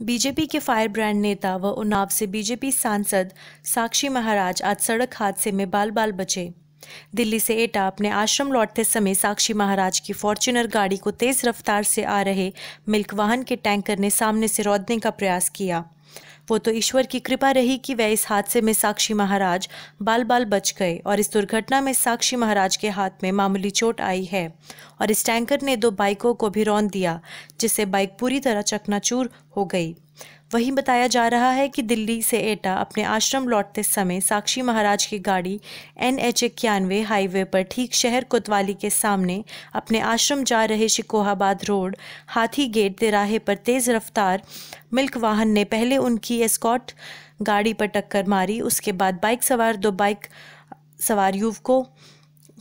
BJP के fire brand नेता व उन्नाव से बीजेपी सांसद साक्षी महाराज आज सड़क हादसे में बाल बाल बचे। दिल्ली से एटा अपने आश्रम लौटते समय साक्षी महाराज की फॉर्च्यूनर गाड़ी को तेज रफ्तार से आ रहे मिल्क वाहन के टैंकर ने सामने से रौदने का प्रयास किया। वो तो ईश्वर की कृपा रही कि वह इस हादसे में साक्षी महाराज बाल बाल बच गए और इस दुर्घटना में साक्षी महाराज के हाथ में मामूली चोट आई है और इस टैंकर ने दो बाइकों को भी रौन दिया, जिससे बाइक पूरी तरह चकनाचूर हो गई। वहीं बताया जा रहा है कि दिल्ली से एटा अपने आश्रम लौटते समय साक्षी महाराज की गाड़ी एन एच इक्यानवे हाईवे पर ठीक शहर कोतवाली के सामने अपने आश्रम जा रहे शिकोहाबाद रोड हाथी गेट तिराहे पर तेज रफ्तार मिल्क वाहन ने पहले उनकी एस्कॉट गाड़ी पर टक्कर मारी। उसके बाद बाइक सवार दो बाइक सवार युवकों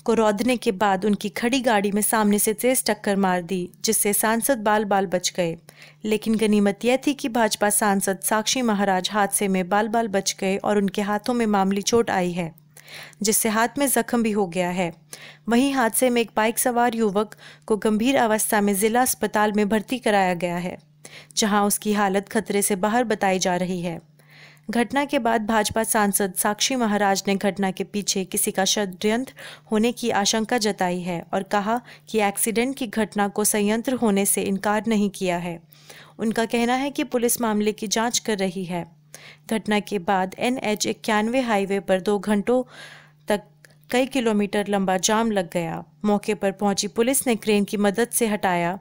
को रौदने के बाद उनकी खड़ी गाड़ी में सामने से तेज टक्कर मार दी, जिससे सांसद बाल बाल बच गए। लेकिन गनीमत यह थी कि भाजपा सांसद साक्षी महाराज हादसे में बाल बाल बच गए और उनके हाथों में मामूली चोट आई है, जिससे हाथ में जख्म भी हो गया है। वहीं हादसे में एक बाइक सवार युवक को गंभीर अवस्था में जिला अस्पताल में भर्ती कराया गया है। जहाँ उसकी हालत खतरे से बाहर बताई जा रही है। घटना के बाद भाजपा सांसद साक्षी महाराज ने घटना के पीछे किसी का षड्यंत्र होने की आशंका जताई है और कहा कि एक्सीडेंट की घटना को संयंत्र होने से इनकार नहीं किया है। उनका कहना है कि पुलिस मामले की जाँच कर रही है। घटना के बाद एन एच इक्यानवे हाईवे पर दो घंटों तक कई किलोमीटर लंबा जाम लग गया। मौके पर पहुँची पुलिस ने क्रेन की मदद से हटाया।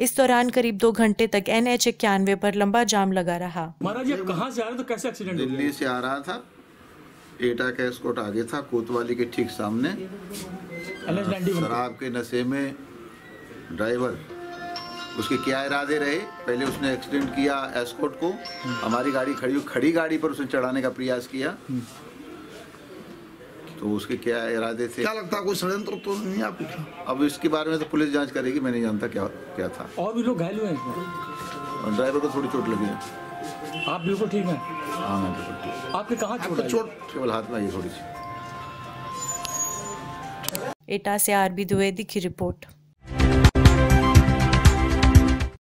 इस दौरान करीब दो घंटे तक एन एच इक्यानवे पर लंबा जाम लगा रहा। महाराज ये कहाँ से आ रहे थे? कैसे एक्सीडेंट दिल्ली से आ रहा था। एटा का एस्कॉट आगे था कोतवाली के ठीक सामने। शराब के नशे में ड्राइवर उसके क्या इरादे रहे? पहले उसने एक्सीडेंट किया एस्कॉट को। हमारी गाड़ी खड़ी खड़ी गाड़ी पर उसने चढ़ाने का प्रयास किया। तो उसके क्या इरादे थे? क्या लगता है कोई षड्यंत्र तो नहीं है आपको अब इसके बारे में तो पुलिस जाँच करेगी मैं नहीं जानता क्या क्या था। और भी लोग घायल हुए हैं ड्राइवर को थोड़ी चोट लगी है। आप बिल्कुल ठीक हैं? हाँ मैं बिल्कुल ठीक आपके कहाँ चोट चोट केवल हाथ में आई थोड़ी सी। एटा से आरबी द्विवेदी की रिपोर्ट।